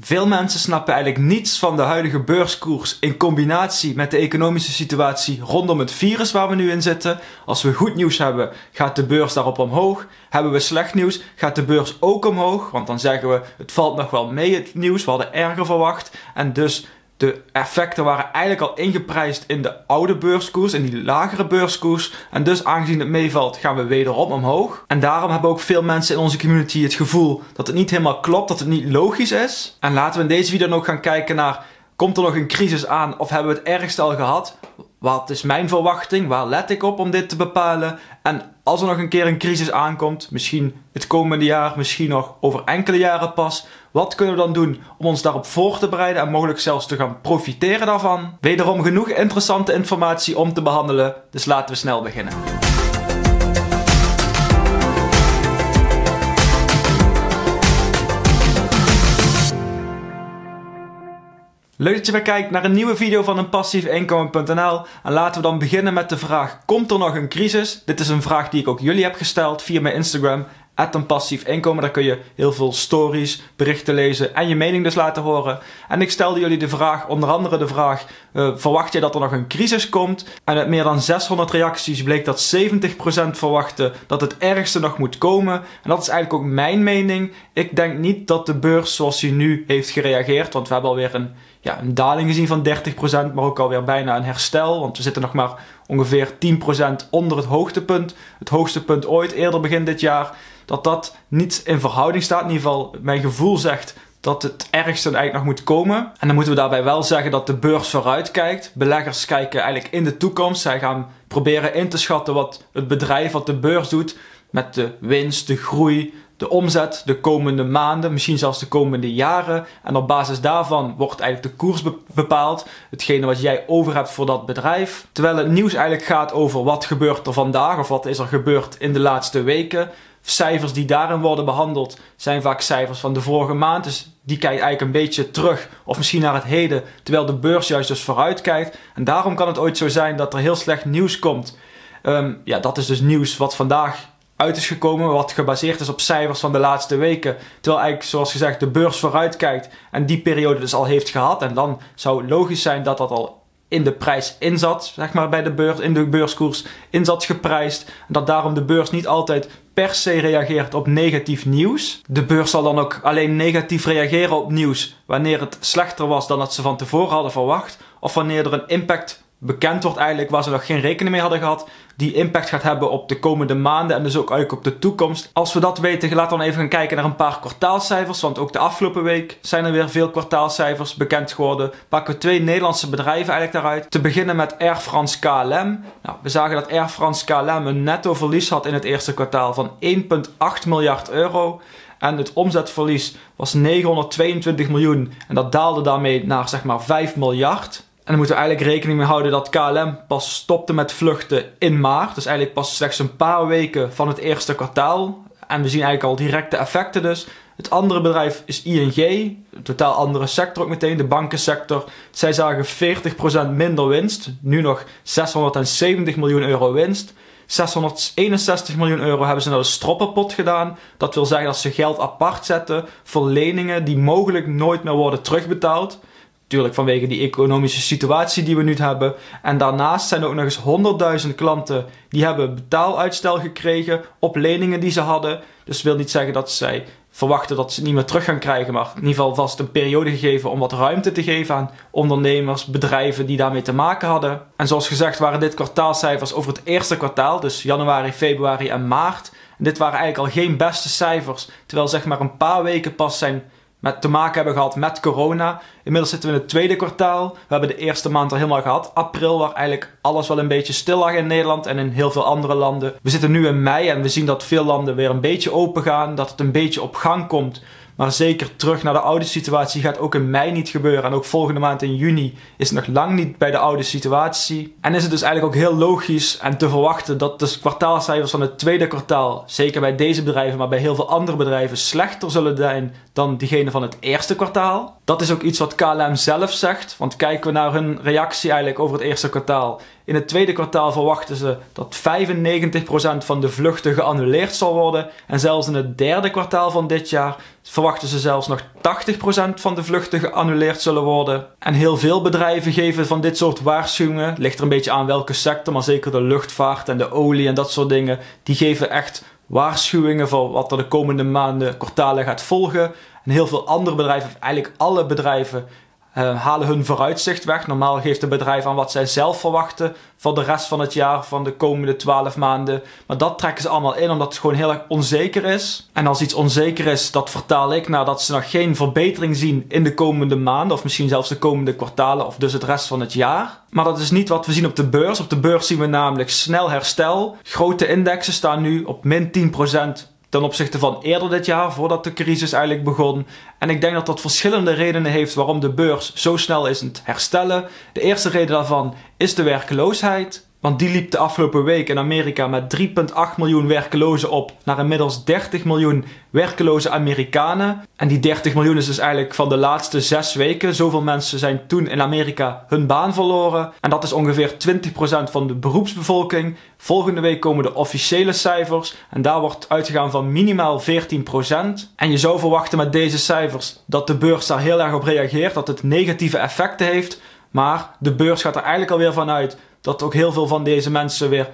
Veel mensen snappen eigenlijk niets van de huidige beurskoers in combinatie met de economische situatie rondom het virus waar we nu in zitten. Als we goed nieuws hebben, gaat de beurs daarop omhoog. Hebben we slecht nieuws, gaat de beurs ook omhoog. Want dan zeggen we, het valt nog wel mee het nieuws, we hadden erger verwacht. En dus de effecten waren eigenlijk al ingeprijsd in de oude beurskoers, in die lagere beurskoers. En dus aangezien het meevalt, gaan we wederom omhoog. En daarom hebben ook veel mensen in onze community het gevoel dat het niet helemaal klopt, dat het niet logisch is. En laten we in deze video nog gaan kijken naar, komt er nog een crisis aan of hebben we het ergste al gehad? Wat is mijn verwachting? Waar let ik op om dit te bepalen? En als er nog een keer een crisis aankomt, misschien het komende jaar, misschien nog over enkele jaren pas, wat kunnen we dan doen om ons daarop voor te bereiden en mogelijk zelfs te gaan profiteren daarvan? Wederom genoeg interessante informatie om te behandelen, dus laten we snel beginnen. Leuk dat je weer kijkt naar een nieuwe video van een passiefinkomen.nl en laten we dan beginnen met de vraag, komt er nog een crisis? Dit is een vraag die ik ook jullie heb gesteld via mijn Instagram at een passief inkomen. Daar kun je heel veel stories, berichten lezen en je mening dus laten horen. En ik stelde jullie de vraag, onder andere de vraag, uh, verwacht je dat er nog een crisis komt? En uit meer dan 600 reacties bleek dat 70% verwachtte dat het ergste nog moet komen. En dat is eigenlijk ook mijn mening. Ik denk niet dat de beurs zoals hij nu heeft gereageerd, want we hebben alweer een ja, een daling gezien van 30%, maar ook alweer bijna een herstel. Want we zitten nog maar ongeveer 10% onder het hoogtepunt. Het hoogste punt ooit, eerder begin dit jaar. Dat dat niet in verhouding staat. In ieder geval, mijn gevoel zegt dat het ergste eigenlijk nog moet komen. En dan moeten we daarbij wel zeggen dat de beurs vooruit kijkt. Beleggers kijken eigenlijk in de toekomst. Zij gaan proberen in te schatten wat het bedrijf, wat de beurs doet met de winst, de groei, de omzet de komende maanden, misschien zelfs de komende jaren. En op basis daarvan wordt eigenlijk de koers bepaald. Hetgene wat jij over hebt voor dat bedrijf. Terwijl het nieuws eigenlijk gaat over wat gebeurt er vandaag of wat is er gebeurd in de laatste weken. Cijfers die daarin worden behandeld zijn vaak cijfers van de vorige maand. Dus die kijkt eigenlijk een beetje terug of misschien naar het heden. Terwijl de beurs juist dus vooruit kijkt. En daarom kan het ooit zo zijn dat er heel slecht nieuws komt. Ehm, ja, dat is dus nieuws wat vandaag uit is gekomen, wat gebaseerd is op cijfers van de laatste weken. Terwijl eigenlijk, zoals gezegd, de beurs vooruit kijkt en die periode dus al heeft gehad. En dan zou logisch zijn dat dat al in de prijs inzat, zeg maar bij de beurs, in de beurskoers inzat geprijsd. En dat daarom de beurs niet altijd per se reageert op negatief nieuws. De beurs zal dan ook alleen negatief reageren op nieuws wanneer het slechter was dan dat ze van tevoren hadden verwacht. Of wanneer er een impact bekend wordt eigenlijk waar ze nog geen rekening mee hadden gehad, die impact gaat hebben op de komende maanden en dus ook eigenlijk op de toekomst. Als we dat weten, laten we dan even gaan kijken naar een paar kwartaalcijfers, want ook de afgelopen week zijn er weer veel kwartaalcijfers bekend geworden. Pakken we twee Nederlandse bedrijven eigenlijk daaruit. Te beginnen met Air France KLM. Nou, we zagen dat Air France KLM een netto verlies had in het eerste kwartaal van 1,8 miljard euro. En het omzetverlies was 922 miljoen. En dat daalde daarmee naar zeg maar 5 miljard. En dan moeten we eigenlijk rekening mee houden dat KLM pas stopte met vluchten in maart. Dus eigenlijk pas slechts een paar weken van het eerste kwartaal. En we zien eigenlijk al directe effecten dus. Het andere bedrijf is ING, een totaal andere sector ook meteen, de bankensector. Zij zagen 40% minder winst, nu nog 670 miljoen euro winst. 661 miljoen euro hebben ze naar de stroppenpot gedaan. Dat wil zeggen dat ze geld apart zetten voor leningen die mogelijk nooit meer worden terugbetaald. Tuurlijk vanwege die economische situatie die we nu hebben. En daarnaast zijn er ook nog eens 100.000 klanten die hebben betaaluitstel gekregen op leningen die ze hadden. Dus wil niet zeggen dat zij verwachten dat ze het niet meer terug gaan krijgen, maar in ieder geval vast een periode gegeven om wat ruimte te geven aan ondernemers, bedrijven die daarmee te maken hadden. En zoals gezegd waren dit kwartaalcijfers over het eerste kwartaal, dus januari, februari en maart. En dit waren eigenlijk al geen beste cijfers, terwijl zeg maar een paar weken pas zijn met te maken hebben gehad met corona. Inmiddels zitten we in het tweede kwartaal. We hebben de eerste maand al helemaal gehad. April, waar eigenlijk alles wel een beetje stil lag in Nederland en in heel veel andere landen. We zitten nu in mei en we zien dat veel landen weer een beetje open gaan. Dat het een beetje op gang komt. Maar zeker terug naar de oude situatie gaat ook in mei niet gebeuren. En ook volgende maand in juni is het nog lang niet bij de oude situatie. En is het dus eigenlijk ook heel logisch en te verwachten dat de kwartaalcijfers van het tweede kwartaal, zeker bij deze bedrijven, maar bij heel veel andere bedrijven, slechter zullen zijn dan diegene van het eerste kwartaal. Dat is ook iets wat KLM zelf zegt. Want kijken we naar hun reactie eigenlijk over het eerste kwartaal. In het tweede kwartaal verwachten ze dat 95% van de vluchten geannuleerd zal worden. En zelfs in het derde kwartaal van dit jaar verwachten ze zelfs nog 80% van de vluchten geannuleerd zullen worden. En heel veel bedrijven geven van dit soort waarschuwingen. Ligt er een beetje aan welke sector, maar zeker de luchtvaart en de olie en dat soort dingen. Die geven echt waarschuwingen voor wat er de komende maanden, kwartalen gaat volgen. En heel veel andere bedrijven, eigenlijk alle bedrijven, uh, halen hun vooruitzicht weg. Normaal geeft een bedrijf aan wat zij zelf verwachten voor de rest van het jaar, van de komende 12 maanden. Maar dat trekken ze allemaal in omdat het gewoon heel erg onzeker is. En als iets onzeker is, dat vertaal ik naar dat ze nog geen verbetering zien in de komende maanden, of misschien zelfs de komende kwartalen, of dus het rest van het jaar. Maar dat is niet wat we zien op de beurs. Op de beurs zien we namelijk snel herstel. Grote indexen staan nu op min 10% ten opzichte van eerder dit jaar, voordat de crisis eigenlijk begon. En ik denk dat dat verschillende redenen heeft waarom de beurs zo snel is aan het herstellen. De eerste reden daarvan is de werkloosheid. Want die liep de afgelopen week in Amerika met 3,8 miljoen werklozen op naar inmiddels 30 miljoen werkloze Amerikanen. En die 30 miljoen is dus eigenlijk van de laatste zes weken. Zoveel mensen zijn toen in Amerika hun baan verloren. En dat is ongeveer 20% van de beroepsbevolking. Volgende week komen de officiële cijfers. En daar wordt uitgegaan van minimaal 14%. En je zou verwachten met deze cijfers dat de beurs daar heel erg op reageert. Dat het negatieve effecten heeft. Maar de beurs gaat er eigenlijk alweer vanuit dat ook heel veel van deze mensen weer,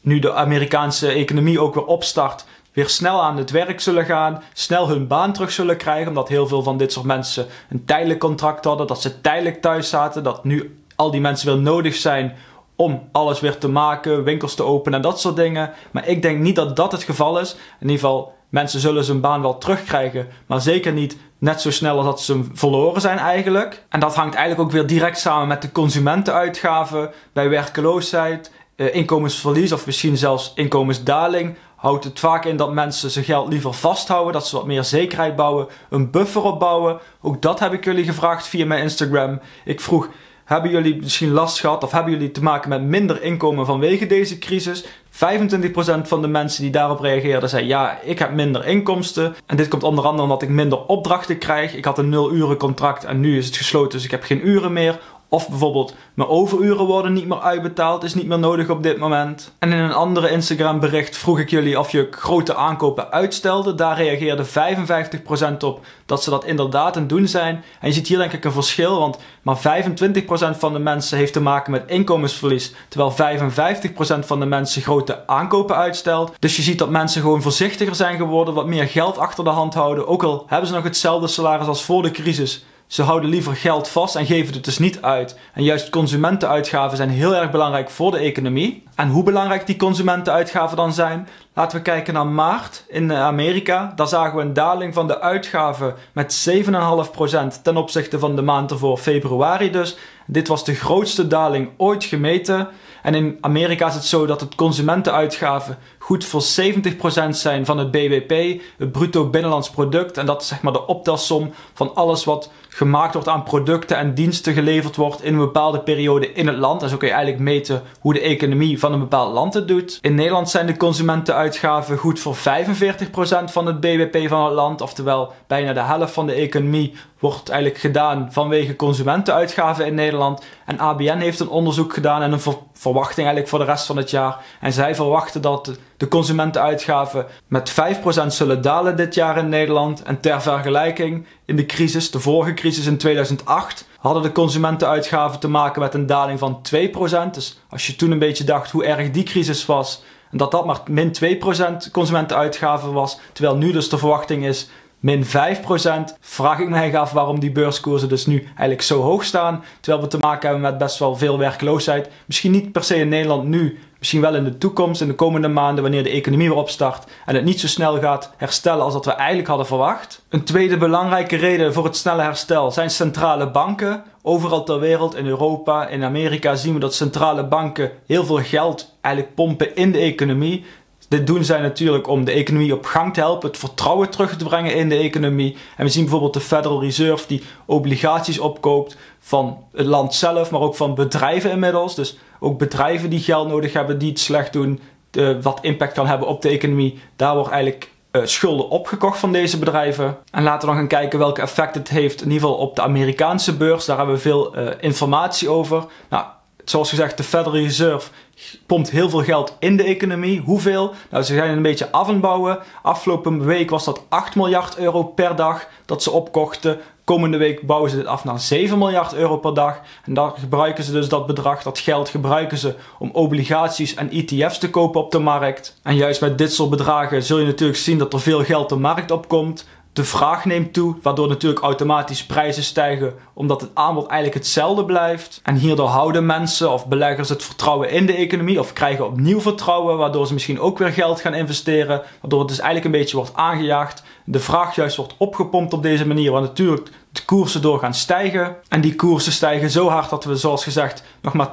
nu de Amerikaanse economie ook weer opstart, weer snel aan het werk zullen gaan, snel hun baan terug zullen krijgen, omdat heel veel van dit soort mensen een tijdelijk contract hadden, dat ze tijdelijk thuis zaten, dat nu al die mensen weer nodig zijn om alles weer te maken, winkels te openen en dat soort dingen. Maar ik denk niet dat dat het geval is. In ieder geval, mensen zullen zijn baan wel terugkrijgen, maar zeker niet net zo snel als dat ze verloren zijn eigenlijk. En dat hangt eigenlijk ook weer direct samen met de consumentenuitgaven bij werkeloosheid, eh, inkomensverlies of misschien zelfs inkomensdaling. Houdt het vaak in dat mensen zijn geld liever vasthouden, dat ze wat meer zekerheid bouwen, een buffer opbouwen. Ook dat heb ik jullie gevraagd via mijn Instagram. Ik vroeg hebben jullie misschien last gehad of hebben jullie te maken met minder inkomen vanwege deze crisis? 25% van de mensen die daarop reageerden zei ja, ik heb minder inkomsten. En dit komt onder andere omdat ik minder opdrachten krijg. Ik had een 0 uren contract en nu is het gesloten, dus ik heb geen uren meer. Of bijvoorbeeld, mijn overuren worden niet meer uitbetaald, is niet meer nodig op dit moment. En in een andere Instagram bericht vroeg ik jullie of je grote aankopen uitstelde. Daar reageerde 55% op dat ze dat inderdaad aan doen zijn. En je ziet hier denk ik een verschil, want maar 25% van de mensen heeft te maken met inkomensverlies, terwijl 55% van de mensen grote aankopen uitstelt. Dus je ziet dat mensen gewoon voorzichtiger zijn geworden, wat meer geld achter de hand houden, ook al hebben ze nog hetzelfde salaris als voor de crisis. Ze houden liever geld vast en geven het dus niet uit. En juist consumentenuitgaven zijn heel erg belangrijk voor de economie. En hoe belangrijk die consumentenuitgaven dan zijn? Laten we kijken naar maart in Amerika. Daar zagen we een daling van de uitgaven met 7,5% ten opzichte van de maand ervoor, februari dus. Dit was de grootste daling ooit gemeten. En in Amerika is het zo dat het consumentenuitgaven goed voor 70% zijn van het BBP, het bruto binnenlands product. En dat is zeg maar de optelsom van alles wat gemaakt wordt aan producten en diensten geleverd wordt in een bepaalde periode in het land. En zo kun je eigenlijk meten hoe de economie van een bepaald land het doet. In Nederland zijn de consumentenuitgaven goed voor 45% van het BBP van het land. Oftewel bijna de helft van de economie wordt eigenlijk gedaan vanwege consumentenuitgaven in Nederland. En ABN heeft een onderzoek gedaan en een verwachting eigenlijk voor de rest van het jaar. En zij verwachten dat de consumentenuitgaven met 5% zullen dalen dit jaar in Nederland. En ter vergelijking, in de crisis, de vorige crisis in 2008, hadden de consumentenuitgaven te maken met een daling van 2%. Dus als je toen een beetje dacht hoe erg die crisis was, en dat dat maar min 2% consumentenuitgaven was, terwijl nu dus de verwachting is min 5%, vraag ik mij af waarom die beurskoersen dus nu eigenlijk zo hoog staan. Terwijl we te maken hebben met best wel veel werkloosheid. Misschien niet per se in Nederland nu, misschien wel in de toekomst, in de komende maanden, wanneer de economie weer opstart en het niet zo snel gaat herstellen als dat we eigenlijk hadden verwacht. Een tweede belangrijke reden voor het snelle herstel zijn centrale banken. Overal ter wereld, in Europa, in Amerika, zien we dat centrale banken heel veel geld eigenlijk pompen in de economie. Dit doen zij natuurlijk om de economie op gang te helpen, het vertrouwen terug te brengen in de economie. En we zien bijvoorbeeld de Federal Reserve die obligaties opkoopt van het land zelf, maar ook van bedrijven inmiddels. Dus ook bedrijven die geld nodig hebben, die het slecht doen, wat impact kan hebben op de economie. Daar wordt eigenlijk uh, schulden opgekocht van deze bedrijven. En laten we dan gaan kijken welke effect het heeft in ieder geval op de Amerikaanse beurs. Daar hebben we veel uh, informatie over. Nou, zoals gezegd, de Federal Reserve pompt heel veel geld in de economie. Hoeveel? Nou, ze zijn een beetje af en bouwen. Afgelopen week was dat 8 miljard euro per dag dat ze opkochten. Komende week bouwen ze dit af naar 7 miljard euro per dag. En daar gebruiken ze dus dat bedrag, dat geld gebruiken ze om obligaties en ETF's te kopen op de markt. En juist met dit soort bedragen zul je natuurlijk zien dat er veel geld de markt opkomt. De vraag neemt toe, waardoor natuurlijk automatisch prijzen stijgen, omdat het aanbod eigenlijk hetzelfde blijft. En hierdoor houden mensen of beleggers het vertrouwen in de economie of krijgen opnieuw vertrouwen, waardoor ze misschien ook weer geld gaan investeren, waardoor het dus eigenlijk een beetje wordt aangejaagd. De vraag juist wordt opgepompt op deze manier, want natuurlijk de koersen door gaan stijgen. En die koersen stijgen zo hard dat we, zoals gezegd, nog maar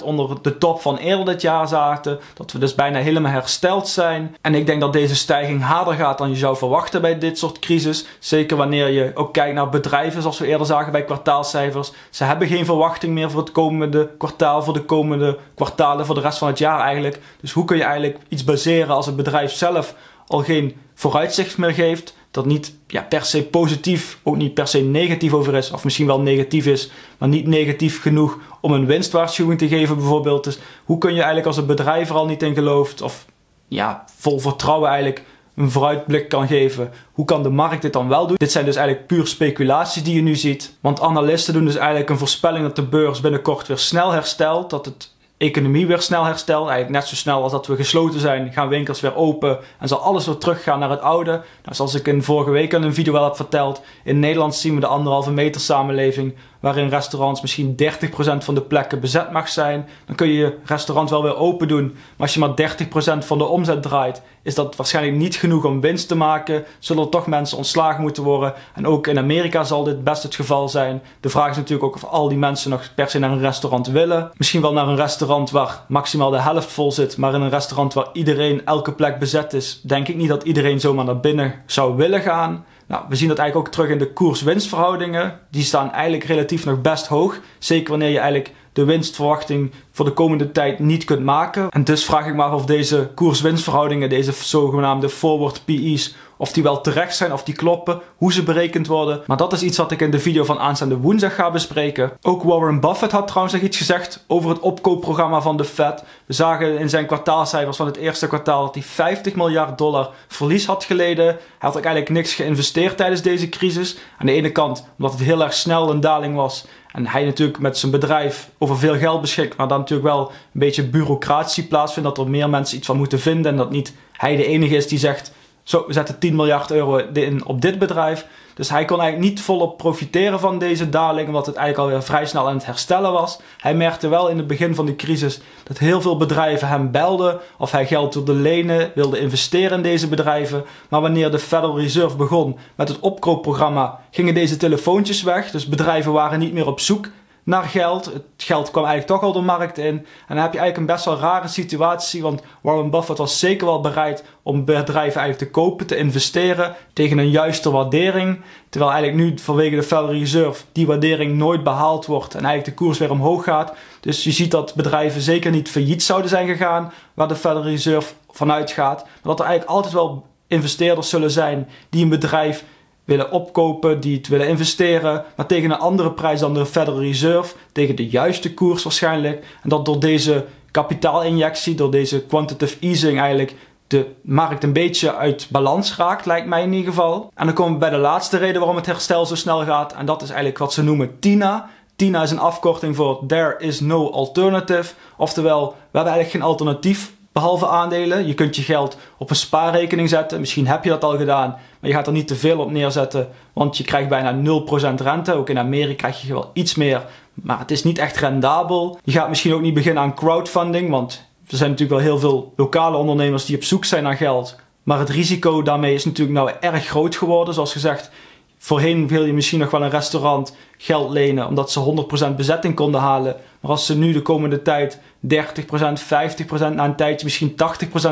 10% onder de top van eerder dit jaar zaten. Dat we dus bijna helemaal hersteld zijn. En ik denk dat deze stijging harder gaat dan je zou verwachten bij dit soort crisis. Zeker wanneer je ook kijkt naar bedrijven, zoals we eerder zagen bij kwartaalcijfers. Ze hebben geen verwachting meer voor het komende kwartaal, voor de komende kwartalen, voor de rest van het jaar eigenlijk. Dus hoe kun je eigenlijk iets baseren als het bedrijf zelf al geen vooruitzicht meer geeft? dat niet ja, per se positief, ook niet per se negatief over is. Of misschien wel negatief is, maar niet negatief genoeg om een winstwaarschuwing te geven bijvoorbeeld. Dus hoe kun je eigenlijk als een bedrijf er al niet in gelooft of ja, vol vertrouwen eigenlijk een vooruitblik kan geven. Hoe kan de markt dit dan wel doen? Dit zijn dus eigenlijk puur speculaties die je nu ziet. Want analisten doen dus eigenlijk een voorspelling dat de beurs binnenkort weer snel herstelt. Dat het economie weer snel herstelt. Eigenlijk net zo snel als dat we gesloten zijn, gaan winkels weer open en zal alles weer teruggaan naar het oude. Nou, zoals ik in vorige week al een video wel heb verteld, in Nederland zien we de anderhalve meter samenleving waarin restaurants misschien 30% van de plekken bezet mag zijn. Dan kun je je restaurant wel weer open doen. Maar als je maar 30% van de omzet draait, is dat waarschijnlijk niet genoeg om winst te maken. Zullen er toch mensen ontslagen moeten worden. En ook in Amerika zal dit best het geval zijn. De vraag is natuurlijk ook of al die mensen nog per se naar een restaurant willen. Misschien wel naar een restaurant waar maximaal de helft vol zit. Maar in een restaurant waar iedereen elke plek bezet is, denk ik niet dat iedereen zomaar naar binnen zou willen gaan. Nou, we zien dat eigenlijk ook terug in de koers-winstverhoudingen. Die staan eigenlijk relatief nog best hoog. Zeker wanneer je eigenlijk de winstverwachting voor de komende tijd niet kunt maken. En dus vraag ik me af of deze koers-winstverhoudingen, deze zogenaamde forward PE's, of die wel terecht zijn, of die kloppen, hoe ze berekend worden. Maar dat is iets wat ik in de video van aanstaande woensdag ga bespreken. Ook Warren Buffett had trouwens nog iets gezegd over het opkoopprogramma van de Fed. We zagen in zijn kwartaalcijfers van het eerste kwartaal dat hij 50 miljard dollar verlies had geleden. Hij had ook eigenlijk niks geïnvesteerd tijdens deze crisis. Aan de ene kant omdat het heel erg snel een daling was en hij natuurlijk met zijn bedrijf over veel geld beschikt, maar dan natuurlijk wel een beetje bureaucratie plaatsvindt. Dat er meer mensen iets van moeten vinden en dat niet hij de enige is die zegt: Zo, we zetten 10 miljard euro in op dit bedrijf. Dus hij kon eigenlijk niet volop profiteren van deze daling, omdat het eigenlijk alweer vrij snel aan het herstellen was. Hij merkte wel in het begin van de crisis dat heel veel bedrijven hem belden of hij geld wilde lenen, wilde investeren in deze bedrijven. Maar wanneer de Federal Reserve begon met het opkoopprogramma, gingen deze telefoontjes weg. Dus bedrijven waren niet meer op zoek naar geld. Het geld kwam eigenlijk toch al de markt in. En dan heb je eigenlijk een best wel rare situatie, want Warren Buffett was zeker wel bereid om bedrijven eigenlijk te kopen, te investeren tegen een juiste waardering. Terwijl eigenlijk nu vanwege de Federal Reserve die waardering nooit behaald wordt en eigenlijk de koers weer omhoog gaat. Dus je ziet dat bedrijven zeker niet failliet zouden zijn gegaan waar de Federal Reserve vanuit gaat. Maar dat er eigenlijk altijd wel investeerders zullen zijn die een bedrijf willen opkopen, die het willen investeren, maar tegen een andere prijs dan de Federal Reserve, tegen de juiste koers waarschijnlijk. En dat door deze kapitaalinjectie, door deze quantitative easing eigenlijk de markt een beetje uit balans raakt, lijkt mij in ieder geval. En dan komen we bij de laatste reden waarom het herstel zo snel gaat, en dat is eigenlijk wat ze noemen TINA. TINA is een afkorting voor There is no alternative. Oftewel, we hebben eigenlijk geen alternatief behalve aandelen. Je kunt je geld op een spaarrekening zetten. Misschien heb je dat al gedaan, maar je gaat er niet te veel op neerzetten, want je krijgt bijna 0% rente. Ook in Amerika krijg je wel iets meer, maar het is niet echt rendabel. Je gaat misschien ook niet beginnen aan crowdfunding, want er zijn natuurlijk wel heel veel lokale ondernemers die op zoek zijn naar geld. Maar het risico daarmee is natuurlijk nou erg groot geworden. Zoals gezegd, Voorheen wil je misschien nog wel een restaurant geld lenen omdat ze 100% bezetting konden halen. Maar als ze nu de komende tijd 30%, 50%, na een tijdje misschien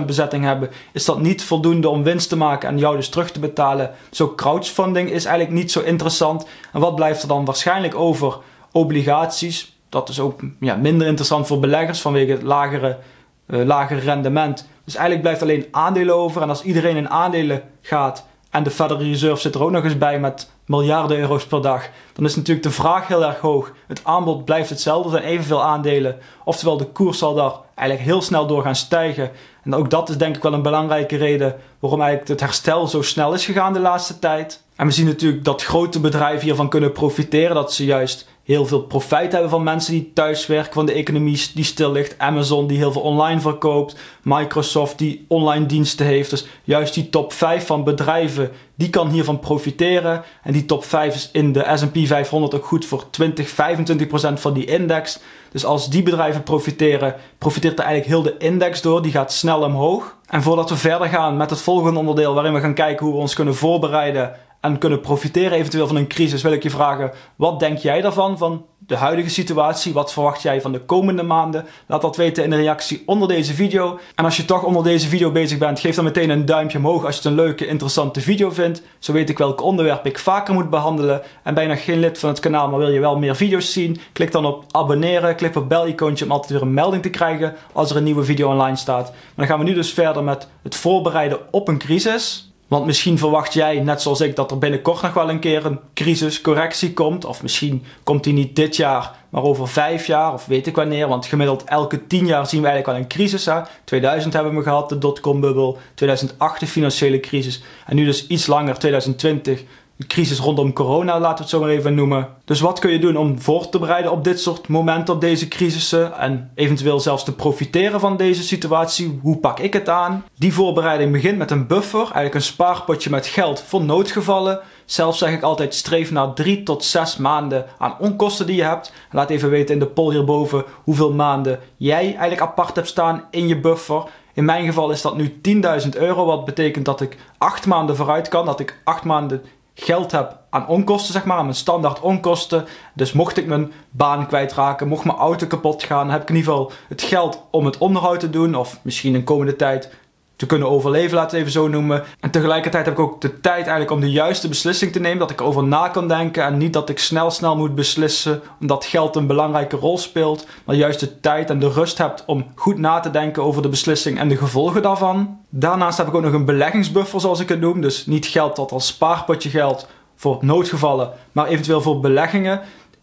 80% bezetting hebben, is dat niet voldoende om winst te maken en jou dus terug te betalen. Zo crowdfunding is eigenlijk niet zo interessant. En wat blijft er dan waarschijnlijk over? Obligaties. Dat is ook ja, minder interessant voor beleggers vanwege het lagere, uh, lagere rendement. Dus eigenlijk blijft alleen aandelen over. En als iedereen in aandelen gaat en de Federal Reserve zit er ook nog eens bij met miljarden euro's per dag, dan is natuurlijk de vraag heel erg hoog. Het aanbod blijft hetzelfde, er zijn evenveel aandelen. Oftewel, de koers zal daar eigenlijk heel snel door gaan stijgen. En ook dat is denk ik wel een belangrijke reden waarom eigenlijk het herstel zo snel is gegaan de laatste tijd. En we zien natuurlijk dat grote bedrijven hiervan kunnen profiteren, dat ze juist heel veel profijt hebben van mensen die thuiswerken, van de economie die stil ligt, Amazon die heel veel online verkoopt, Microsoft die online diensten heeft. Dus juist die top 5 van bedrijven, die kan hiervan profiteren. En die top 5 is in de S&P 500 ook goed voor 20, 25% van die index. Dus als die bedrijven profiteren, profiteert er eigenlijk heel de index door. Die gaat snel omhoog. En voordat we verder gaan met het volgende onderdeel, waarin we gaan kijken hoe we ons kunnen voorbereiden en kunnen profiteren eventueel van een crisis, wil ik je vragen: wat denk jij daarvan, van de huidige situatie? Wat verwacht jij van de komende maanden? Laat dat weten in de reactie onder deze video. En als je toch onder deze video bezig bent, geef dan meteen een duimpje omhoog als je het een leuke, interessante video vindt. Zo weet ik welk onderwerp ik vaker moet behandelen. En ben je nog geen lid van het kanaal, maar wil je wel meer video's zien? Klik dan op abonneren, klik op bel-icoontje om altijd weer een melding te krijgen als er een nieuwe video online staat. Maar dan gaan we nu dus verder met het voorbereiden op een crisis. Want misschien verwacht jij, net zoals ik, dat er binnenkort nog wel een keer een crisiscorrectie komt. Of misschien komt die niet dit jaar, maar over vijf jaar of weet ik wanneer. Want gemiddeld elke tien jaar zien we eigenlijk wel een crisis. Hè? 2000 hebben we gehad, de dotcom-bubbel. 2008 de financiële crisis. En nu dus iets langer, 2020 crisis rondom corona, laten we het zo maar even noemen. Dus wat kun je doen om voor te bereiden op dit soort momenten, op deze crisissen en eventueel zelfs te profiteren van deze situatie? Hoe pak ik het aan? Die voorbereiding begint met een buffer, eigenlijk een spaarpotje met geld voor noodgevallen. Zelf zeg ik altijd streef naar 3 tot 6 maanden aan onkosten die je hebt. laat even weten in de poll hierboven hoeveel maanden jij eigenlijk apart hebt staan in je buffer. In mijn geval is dat nu 10.000 euro, wat betekent dat ik 8 maanden vooruit kan, dat ik 8 maanden geld heb aan onkosten, zeg maar, aan mijn standaard onkosten. Dus mocht ik mijn baan kwijtraken, mocht mijn auto kapot gaan, heb ik in ieder geval het geld om het onderhoud te doen. Of misschien in komende tijd te kunnen overleven, laten we even zo noemen. En tegelijkertijd heb ik ook de tijd eigenlijk om de juiste beslissing te nemen. Dat ik erover na kan denken en niet dat ik snel snel moet beslissen. Omdat geld een belangrijke rol speelt. Maar juist de tijd en de rust hebt om goed na te denken over de beslissing en de gevolgen daarvan. Daarnaast heb ik ook nog een beleggingsbuffer zoals ik het noem. Dus niet geld dat als spaarpotje geldt voor noodgevallen, maar eventueel voor beleggingen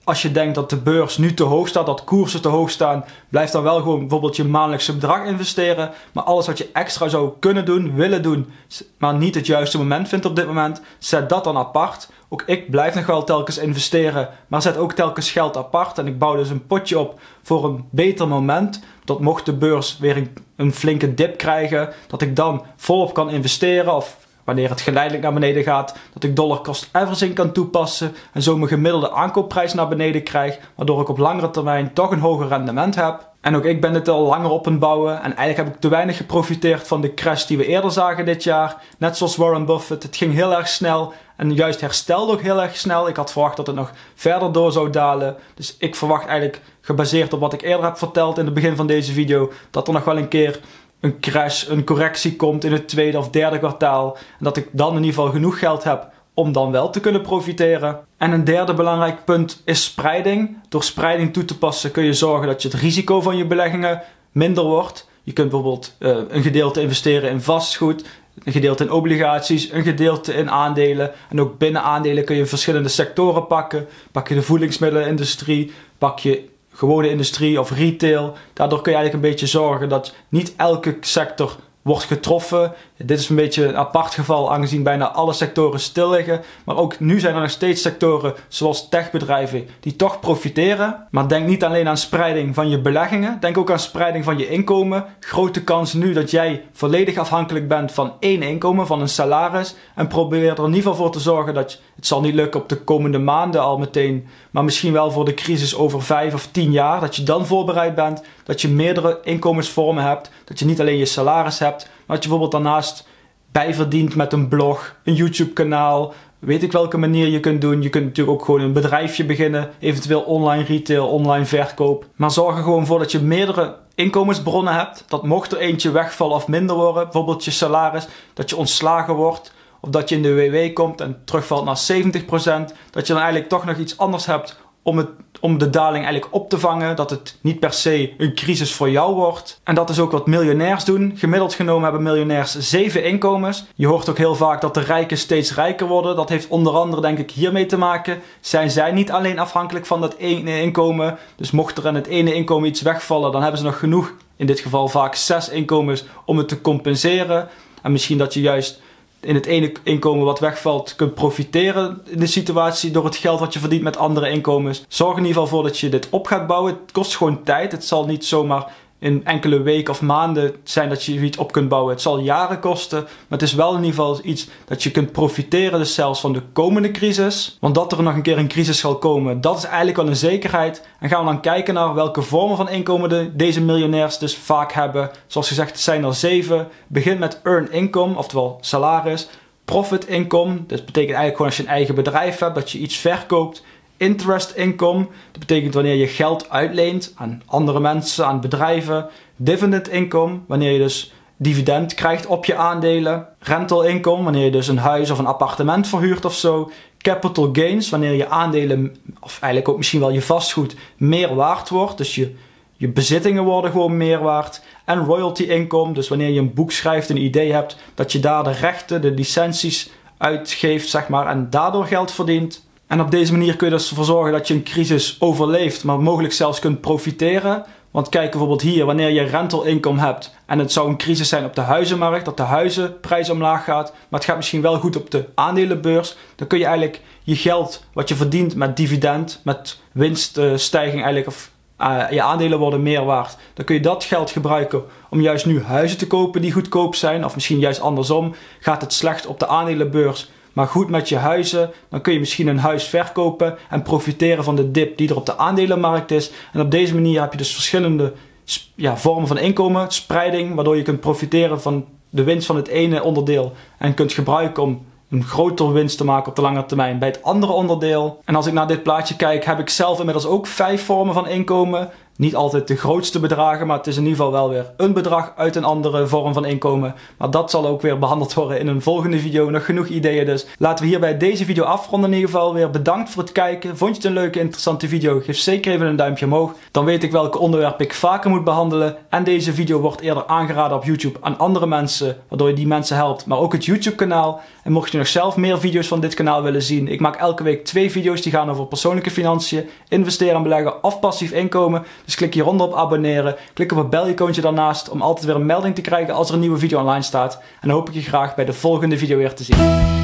als je denkt dat de beurs nu te hoog staat, dat koersen te hoog staan, blijf dan wel gewoon bijvoorbeeld je maandelijkse bedrag investeren. Maar alles wat je extra zou kunnen doen, willen doen, maar niet het juiste moment vindt op dit moment, zet dat dan apart. Ook ik blijf nog wel telkens investeren, maar zet ook telkens geld apart. En ik bouw dus een potje op voor een beter moment. Dat mocht de beurs weer een, een flinke dip krijgen, dat ik dan volop kan investeren of wanneer het geleidelijk naar beneden gaat, dat ik dollar cost averaging kan toepassen en zo mijn gemiddelde aankoopprijs naar beneden krijg, waardoor ik op langere termijn toch een hoger rendement heb. En ook ik ben dit al langer op het bouwen en eigenlijk heb ik te weinig geprofiteerd van de crash die we eerder zagen dit jaar. Net zoals Warren Buffett, het ging heel erg snel en juist herstelde ook heel erg snel. Ik had verwacht dat het nog verder door zou dalen. Dus ik verwacht eigenlijk, gebaseerd op wat ik eerder heb verteld in het begin van deze video, dat er nog wel een keer een crash, een correctie komt in het tweede of derde kwartaal. En dat ik dan in ieder geval genoeg geld heb om dan wel te kunnen profiteren. En een derde belangrijk punt is spreiding. Door spreiding toe te passen kun je zorgen dat je het risico van je beleggingen minder wordt. Je kunt bijvoorbeeld uh, een gedeelte investeren in vastgoed, een gedeelte in obligaties, een gedeelte in aandelen. En ook binnen aandelen kun je verschillende sectoren pakken. Pak je de voedingsmiddelenindustrie, pak je gewone industrie of retail. Daardoor kun je eigenlijk een beetje zorgen dat niet elke sector wordt getroffen. Dit is een beetje een apart geval, aangezien bijna alle sectoren stil liggen. Maar ook nu zijn er nog steeds sectoren, zoals techbedrijven, die toch profiteren. Maar denk niet alleen aan spreiding van je beleggingen, denk ook aan spreiding van je inkomen. Grote kans nu dat jij volledig afhankelijk bent van één inkomen, van een salaris. En probeer er in ieder geval voor te zorgen dat het zal niet lukken op de komende maanden al meteen, maar misschien wel voor de crisis over vijf of tien jaar. Dat je dan voorbereid bent, dat je meerdere inkomensvormen hebt, dat je niet alleen je salaris hebt, maar dat je bijvoorbeeld daarnaast bijverdient met een blog, een YouTube kanaal, weet ik welke manier je kunt doen. Je kunt natuurlijk ook gewoon een bedrijfje beginnen, eventueel online retail, online verkoop. Maar zorg er gewoon voor dat je meerdere inkomensbronnen hebt. Dat mocht er eentje wegvallen of minder worden, bijvoorbeeld je salaris, dat je ontslagen wordt of dat je in de WW komt en terugvalt naar 70%, dat je dan eigenlijk toch nog iets anders hebt om, het, om de daling eigenlijk op te vangen. Dat het niet per se een crisis voor jou wordt. En dat is ook wat miljonairs doen. Gemiddeld genomen hebben miljonairs zeven inkomens. Je hoort ook heel vaak dat de rijken steeds rijker worden. Dat heeft onder andere denk ik hiermee te maken. Zijn zij niet alleen afhankelijk van dat ene inkomen. Dus mocht er in het ene inkomen iets wegvallen, dan hebben ze nog genoeg. In dit geval vaak zes inkomens om het te compenseren. En misschien dat je juist in het ene inkomen wat wegvalt kunt profiteren in de situatie door het geld wat je verdient met andere inkomens. Zorg in ieder geval voor dat je dit op gaat bouwen. Het kost gewoon tijd. Het zal niet zomaar in enkele weken of maanden zijn dat je iets op kunt bouwen. Het zal jaren kosten, maar het is wel in ieder geval iets dat je kunt profiteren, dus zelfs van de komende crisis. Want dat er nog een keer een crisis zal komen, dat is eigenlijk wel een zekerheid. En gaan we dan kijken naar welke vormen van inkomen de, deze miljonairs dus vaak hebben. Zoals gezegd, zijn er zeven. Begin met earn income, oftewel salaris. Profit income, dat betekent eigenlijk gewoon als je een eigen bedrijf hebt, dat je iets verkoopt interest income. Dat betekent wanneer je geld uitleent aan andere mensen, aan bedrijven. Dividend income, wanneer je dus dividend krijgt op je aandelen. Rental income, wanneer je dus een huis of een appartement verhuurt of zo. Capital gains, wanneer je aandelen, of eigenlijk ook misschien wel je vastgoed, meer waard wordt. Dus je, je bezittingen worden gewoon meer waard. En royalty income, dus wanneer je een boek schrijft, een idee hebt, dat je daar de rechten, de licenties uitgeeft, zeg maar, en daardoor geld verdient. En op deze manier kun je dus ervoor zorgen dat je een crisis overleeft, maar mogelijk zelfs kunt profiteren. Want kijk bijvoorbeeld hier, wanneer je rental income hebt en het zou een crisis zijn op de huizenmarkt, dat de huizenprijs omlaag gaat, maar het gaat misschien wel goed op de aandelenbeurs, dan kun je eigenlijk je geld wat je verdient met dividend, met winststijging eigenlijk, of uh, je aandelen worden meer waard, dan kun je dat geld gebruiken om juist nu huizen te kopen die goedkoop zijn, of misschien juist andersom, gaat het slecht op de aandelenbeurs maar goed met je huizen, dan kun je misschien een huis verkopen en profiteren van de dip die er op de aandelenmarkt is. En op deze manier heb je dus verschillende ja, vormen van inkomen, spreiding, waardoor je kunt profiteren van de winst van het ene onderdeel en kunt gebruiken om een grotere winst te maken op de lange termijn bij het andere onderdeel. En als ik naar dit plaatje kijk, heb ik zelf inmiddels ook vijf vormen van inkomen. Niet altijd de grootste bedragen, maar het is in ieder geval wel weer een bedrag uit een andere vorm van inkomen. Maar dat zal ook weer behandeld worden in een volgende video. Nog genoeg ideeën dus. Laten we hierbij deze video afronden in ieder geval. Weer bedankt voor het kijken. Vond je het een leuke, interessante video? Geef zeker even een duimpje omhoog. Dan weet ik welke onderwerpen ik vaker moet behandelen. En deze video wordt eerder aangeraden op YouTube aan andere mensen, waardoor je die mensen helpt. Maar ook het YouTube kanaal. En mocht je nog zelf meer video's van dit kanaal willen zien, ik maak elke week twee video's die gaan over persoonlijke financiën, investeren en beleggen of passief inkomen. Dus klik hieronder op abonneren. Klik op het belicoontje daarnaast om altijd weer een melding te krijgen als er een nieuwe video online staat. En dan hoop ik je graag bij de volgende video weer te zien.